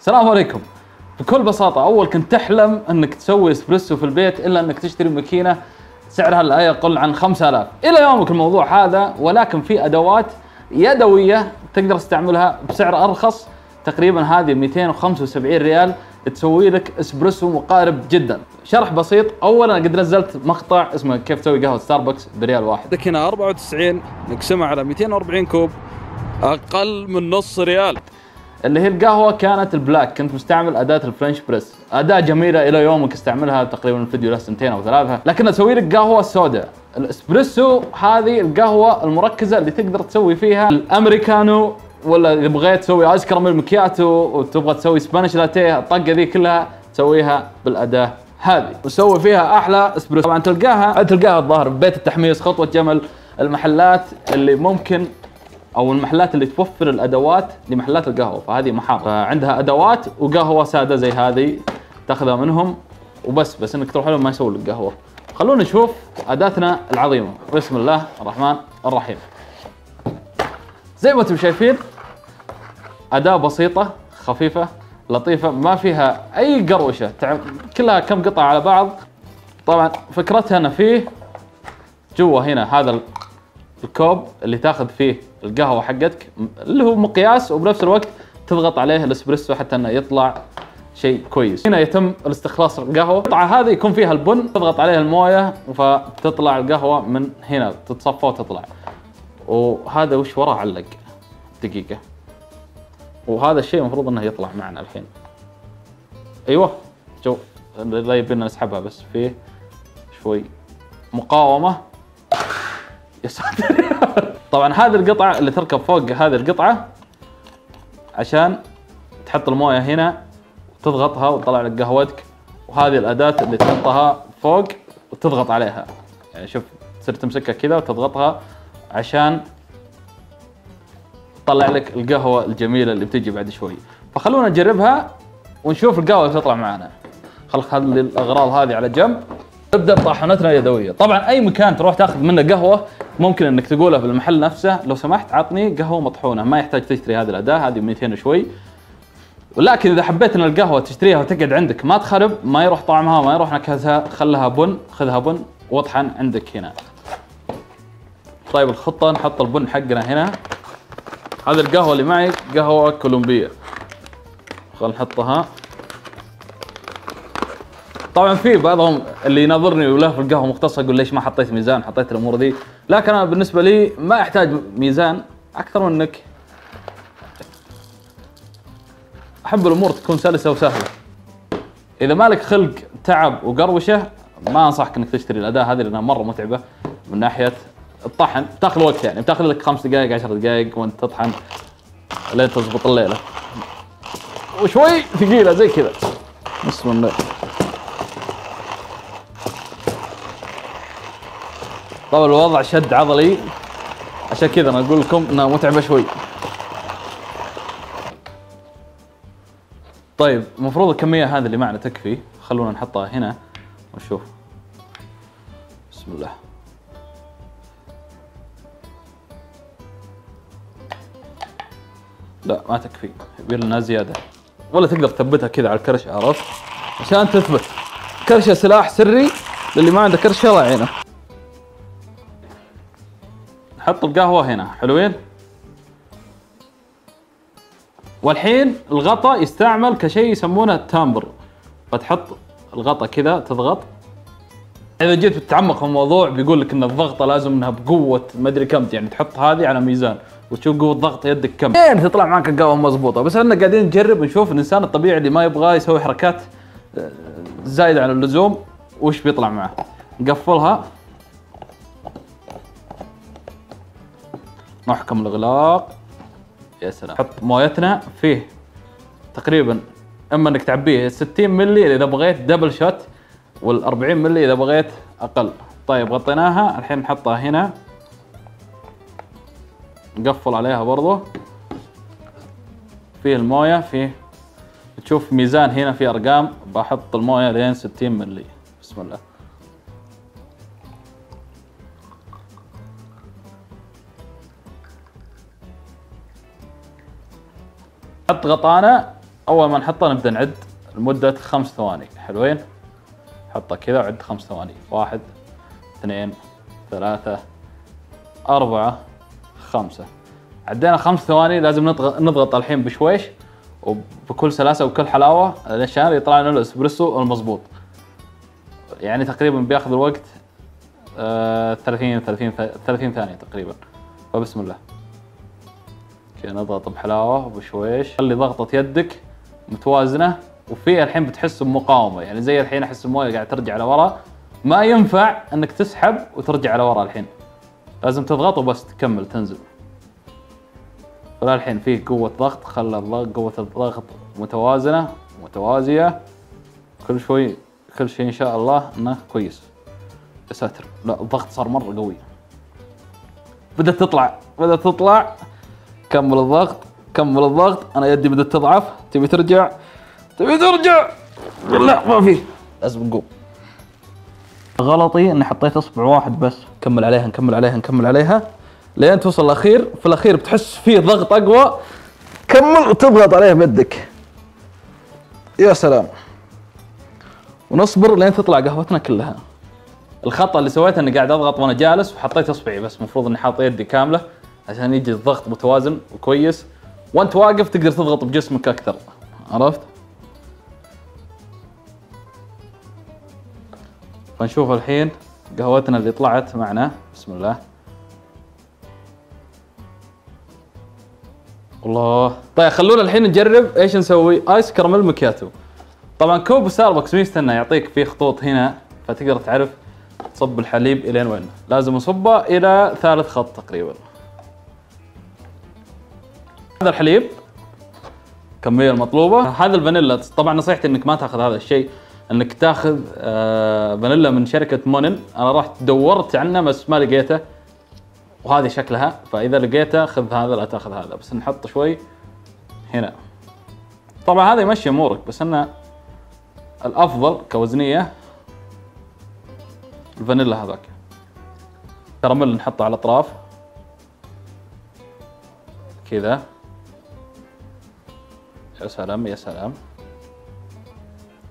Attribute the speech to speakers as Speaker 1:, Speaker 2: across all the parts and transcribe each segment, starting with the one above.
Speaker 1: السلام عليكم. بكل بساطة أول كنت تحلم أنك تسوي إسبريسو في البيت إلا أنك تشتري ماكينة سعرها لا يقل عن 5000 إلى يومك الموضوع هذا ولكن في أدوات يدوية تقدر تستعملها بسعر أرخص. تقريبا هذه 275 ريال تسوي لك إسبريسو مقارب جدا. شرح بسيط. اولا قد نزلت مقطع اسمه كيف تسوي قهوة ستاربكس بريال واحد.
Speaker 2: عندك هنا 94 نقسمها على 240 كوب أقل من نص ريال.
Speaker 1: اللي هي القهوة كانت ال black كنت مستعمل أداة ال French press. أداة جميلة إلى يومك أستعملها تقريبا الفيديو له سنتين أو ثلاثة. لكن أسوي لك قهوة سوداء. الإسبريسو هذه القهوة المركزة اللي تقدر تسوي فيها الأمريكانو ولا إذا بغيت تسوي iced caramel macchiato وتبغى تسوي Spanish latte الطقة ذي كلها تسويها بالأداة هذه. وسوي فيها أحلى إسبريسو. طبعا تلقاها تلقاها الظاهر ببيت التحميص خطوة جمل المحلات اللي ممكن أو المحلات اللي توفر الأدوات لمحلات القهوة. فهذه محاط عندها أدوات وقهوة سادة زي هذه تأخذها منهم. وبس بس إنك تروح لهم ما يسوي لك قهوة. خلونا نشوف أداتنا العظيمة. بسم الله الرحمن الرحيم. زي ما أنتم شايفين أداة بسيطة خفيفة لطيفة ما فيها أي قروشة. كلها كم قطعة على بعض. طبعا فكرتها انه فيه جوا هنا هذا الكوب اللي تاخذ فيه القهوة حقتك اللي هو مقياس وبنفس الوقت تضغط عليه الاسبريسو حتى إنه يطلع شيء كويس. هنا يتم الاستخلاص القهوة. القطعة هذه يكون فيها البن تضغط عليها الموية فتطلع القهوة من هنا تتصفى وتطلع. وهذا وش وراه علق؟ دقيقة. وهذا الشيء المفروض إنه يطلع معنا الحين. أيوه. جو لا يبينا نسحبها بس فيه شوي مقاومة. يا ساتر. طبعا هذه القطعة اللي تركب فوق هذه القطعة عشان تحط الموية هنا وتضغطها وتطلع لك قهوتك وهذه الأداة اللي تحطها فوق وتضغط عليها. يعني شوف تصير تمسكها كذا وتضغطها عشان تطلع لك القهوة الجميلة اللي بتجي بعد شوي. فخلونا نجربها ونشوف القهوة اللي تطلع معنا خل خلي الأغراض هذه على جنب. نبدا بطاحنتنا اليدوية. طبعا أي مكان تروح تاخذ منه قهوة ممكن انك تقولها في المحل نفسه لو سمحت عطني قهوة مطحونة ما يحتاج تشتري هذه الأداة هذه 200 وشوي. ولكن إذا حبيت إن القهوة تشتريها وتقعد عندك ما تخرب ما يروح طعمها ما يروح نكهتها خلها بن خذها بن واطحن عندك هنا. طيب الخطة نحط البن حقنا هنا. هذه القهوة اللي معي قهوة كولومبية. خل نحطها. طبعا في بعضهم اللي يناظرني وله في القهوة مختصه يقول ليش ما حطيت ميزان؟ حطيت الأمور ذي. لكن أنا بالنسبة لي ما أحتاج ميزان أكثر من إنك أحب الأمور تكون سلسة وسهلة. إذا مالك خلق تعب وقروشة ما أنصحك إنك تشتري الأداة هذه لأنها مرة متعبة من ناحية الطحن. تاخذ وقت يعني بتأخذ لك خمس دقائق عشر دقائق وأنت تطحن لين تزبط الليلة. وشوي ثقيلة زي كذا. بسم الله. طبعا الوضع شد عضلي. عشان كذا أنا أقول لكم انها متعبه شوي. طيب المفروض الكمية هذه اللي معنا تكفي. خلونا نحطها هنا ونشوف. بسم الله. لا ما تكفي. يبي لنا زيادة. ولا تقدر تثبتها كذا على الكرش عرفت؟ عشان تثبت. كرشه سلاح سري للي ما عنده كرشه الله يعينه. نحط القهوة هنا. حلوين؟ والحين الغطا يستعمل كشيء يسمونه تامبر فتحط الغطا كذا تضغط. إذا جيت تتعمق في الموضوع بيقول لك إن الضغطة لازم إنها بقوة ما أدري كم يعني تحط هذه على ميزان. وتشوف قوة ضغط يدك كم. يعني تطلع معك القهوة مضبوطة. بس إحنا قاعدين نجرب نشوف الإنسان الطبيعي اللي ما يبغى يسوي حركات آه، زايدة عن اللزوم وش بيطلع معه؟ نقفلها. نحكم الاغلاق يا سلام. حط مويتنا فيه. تقريبا إما إنك تعبيه 60 ملي إذا بغيت دبل شوت وال 40 ملي إذا بغيت أقل. طيب غطيناها. الحين نحطها هنا. نقفل عليها برضو. فيه الموية فيه. تشوف ميزان هنا في أرقام. بحط الموية لين 60 ملي. بسم الله. حط غطانا. أول ما نحطه نبدأ نعد لمدة خمس ثواني. حلوين؟ حطه كذا وعد خمس ثواني. واحد اثنين ثلاثة أربعة خمسة. عدينا خمس ثواني لازم نضغط نضغط الحين بشويش وبكل سلاسة وبكل حلاوة. علشان يطلع لنا الإسبريسو المضبوط. يعني تقريبا بياخذ الوقت آه 30 30 30 ثانية تقريبا. فبسم الله. نضغط بحلاوة وبشويش خلي ضغطة يدك متوازنة وفي الحين بتحس بمقاومة. يعني زي الحين أحس المويه قاعد ترجع لورا. ما ينفع إنك تسحب وترجع لورا الحين. لازم تضغط وبس تكمل تنزل. فلا الحين فيه قوة ضغط خلى قوة الضغط متوازنة متوازية. كل شوي كل شيء إن شاء الله إنه كويس. يا ساتر. لا الضغط صار مرة قوي. بدأت تطلع بدأت تطلع. كمل الضغط كمل الضغط. أنا يدي بدأت تضعف. تبي ترجع؟ تبي ترجع؟ لا ما في. لازم نقوم. غلطي إني حطيت إصبع واحد بس. نكمل عليها نكمل عليها نكمل عليها. لين توصل الأخير. في الأخير بتحس فيه ضغط أقوى. كمل وتضغط عليها بيدك. يا سلام. ونصبر لين تطلع قهوتنا كلها. الخطأ اللي سويته إني قاعد أضغط وأنا جالس وحطيت إصبعي بس. المفروض إني حاط يدي كاملة. عشان يجي الضغط متوازن وكويس. وانت واقف تقدر تضغط بجسمك أكثر. عرفت؟ فنشوف الحين قهوتنا اللي طلعت معنا. بسم الله. الله طيب خلونا الحين نجرب إيش نسوي. آيس كراميل مكياتو طبعا كوب ستاربكس ميزته انه يعطيك فيه خطوط هنا فتقدر تعرف تصب الحليب إلين وين. لازم نصبه إلى ثالث خط تقريبا. هذا الحليب الكميه المطلوبة. هذا الفانيلا طبعا نصيحتي إنك ما تأخذ هذا الشيء إنك تأخذ آه فانيلا من شركة مونن أنا رحت دورت عنه بس ما لقيته وهذه شكلها. فإذا لقيته خذ هذا لا تأخذ هذا. بس نحط شوي هنا. طبعا هذا يمشي أمورك بس إنه الأفضل كوزنية الفانيلا هذاك. كراميل نحطه على الأطراف. كذا. يا سلام يا سلام.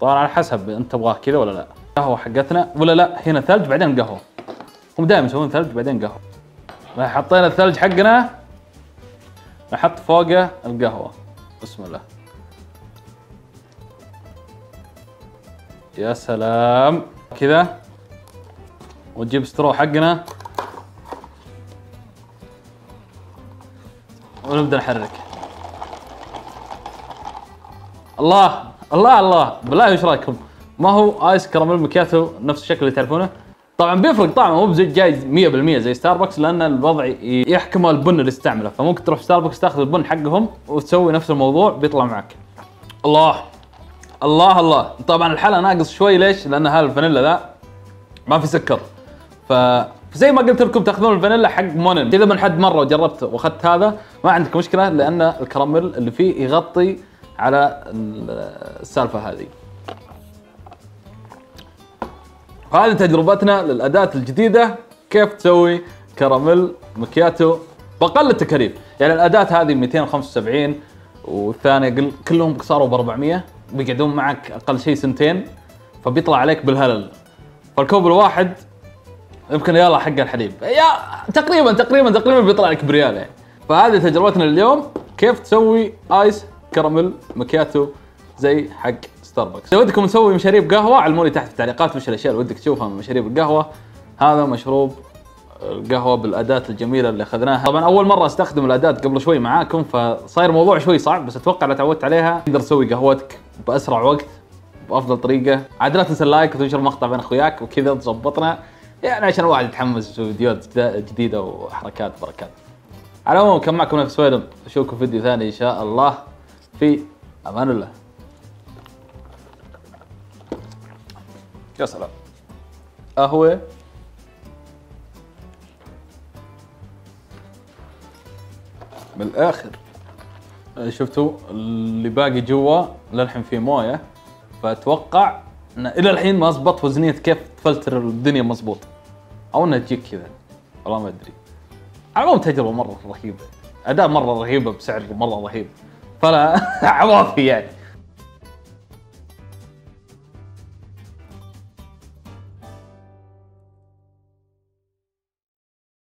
Speaker 1: طبعا على حسب أنت تبغاه كذا ولا لا. قهوة حقتنا ولا لا؟ هنا ثلج بعدين قهوه هم دائما يسوون ثلج بعدين قهوة. حطينا الثلج حقنا. نحط فوقه القهوة. بسم الله. يا سلام. كذا. ونجيب سترو حقنا. ونبدأ نحرك. الله الله الله بالله إيش رأيكم؟ ما هو iced caramel macchiato نفس الشكل اللي تعرفونه؟ طبعا بيفرق طعمه مو بزي جاي 100% زي ستاربكس لأن الوضع يحكمه البن اللي استعمله فممكن تروح ستاربكس تاخذ البن حقهم وتسوي نفس الموضوع بيطلع معك. الله الله الله طبعا الحلا ناقص شوي ليش؟ لأن هذا الفانيلا ذا ما في سكر ف زي ما قلت لكم تاخذون الفانيلا حق مونن اذا من حد مرة وجربت وأخذت هذا ما عندك مشكلة لأن الكراميل اللي فيه يغطي على السالفة هذه. هذه تجربتنا للأداة الجديدة. كيف تسوي كراميل مكياتو بأقل التكاليف؟ يعني الأداة هذه 275 والثانية كلهم صاروا ب 400 بيقعدون معك أقل شيء سنتين فبيطلع عليك بالهلل. فالكوب الواحد يمكن يلا حق الحليب. يا تقريبا تقريبا تقريبا بيطلع لك بريال يعني. فهذه تجربتنا اليوم كيف تسوي آيس كراميل مكياتو زي حق ستاربكس إذا ودكم نسوي مشاريب قهوة علموني تحت في التعليقات وش الأشياء اللي ودك تشوفها من مشاريب القهوة. هذا مشروب القهوة بالأداة الجميلة اللي أخذناها. طبعا أول مرة أستخدم الأداة قبل شوي معاكم فصاير الموضوع شوي صعب بس أتوقع لو تعودت عليها تقدر تسوي قهوتك بأسرع وقت بأفضل طريقة. عاد لا تنسى اللايك وتنشر المقطع بين أخوياك وكذا تظبطنا يعني عشان الواحد يتحمس يسوي فيديوهات جديدة وحركات بركات. على العموم كان معكم نفس سويدم أشوفكم في فيديو ثاني إن شاء الله. في أمان الله. يا سلام. قهوة. من الآخر شفتوا اللي باقي جوا؟ للحين فيه موية. فأتوقع إن إلى الحين ما ضبط وزنيه كيف تفلتر الدنيا مضبوط أو انها تجيك كذا. والله ما أدري. على العموم تجربة مرة رهيبة. أداء مرة رهيبة بسعر مرة رهيب. طلع عوافي يعني.